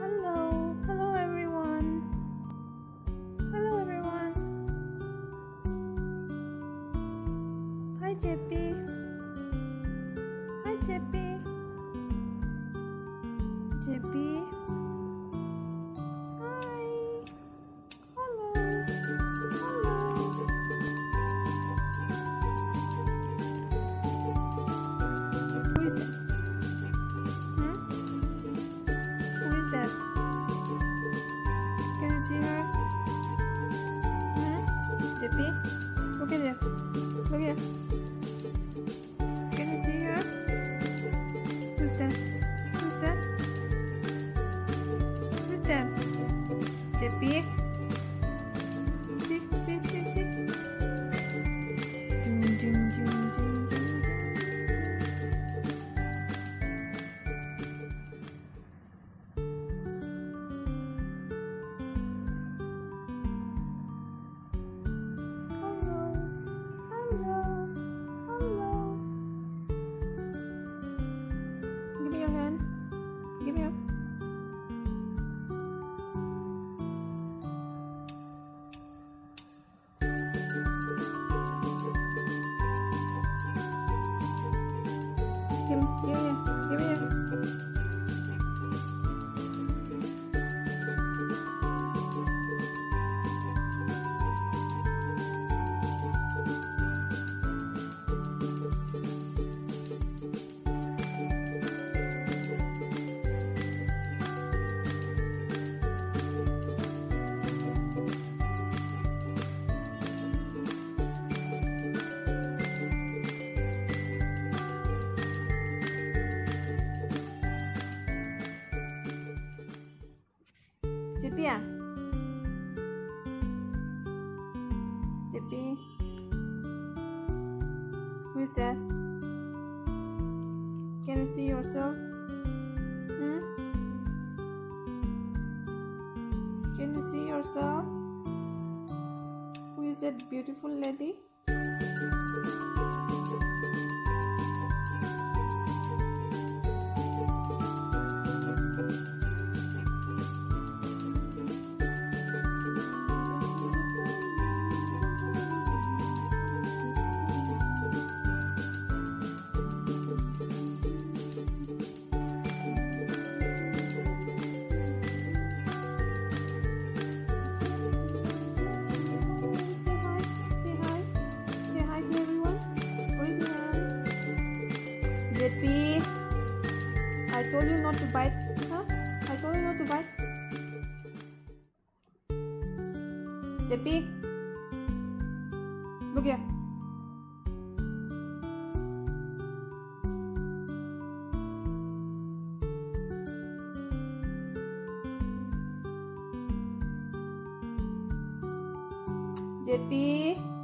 Hello, hello everyone. Hello everyone. Hi Jaypi. Jaypi? Look at there. Look here. Can Jaypi à? Jaypi? Who is that? Can you see yourself? Hmm? Can you see yourself? Who is that beautiful lady? Hand. I told you not to bite. Huh? I told you not to bite. Jaypi. Look here. Jaypi.